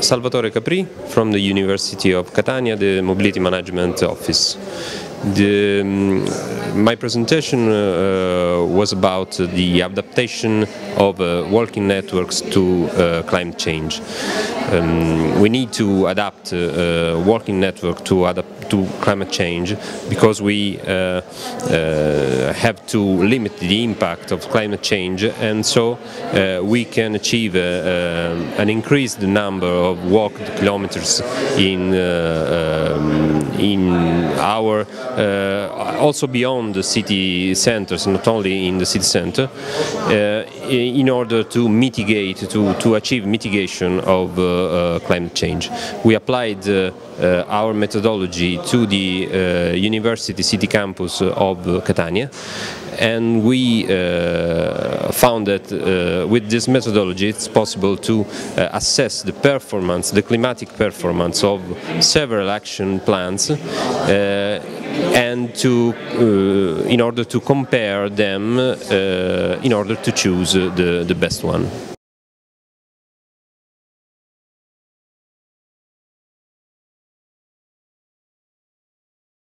Salvatore Caprì from the University of Catania, the Mobility Management Office. The, um, my presentation uh, was about the adaptation of uh, walking networks to uh, climate change. Um, we need to adapt uh, walking network to adapt to climate change because we uh, uh, have to limit the impact of climate change. And so we can achieve an increased number of walked kilometers in um, in our uh, also beyond the city centers, not only in the city center, uh, in order to mitigate, to, to achieve mitigation of uh, climate change. We applied our methodology to the University City Campus of Catania and we uh, found that uh, with this methodology it's possible to uh, assess the performance, the climatic performance of several action plans and to in order to compare them in order to choose the, the best one.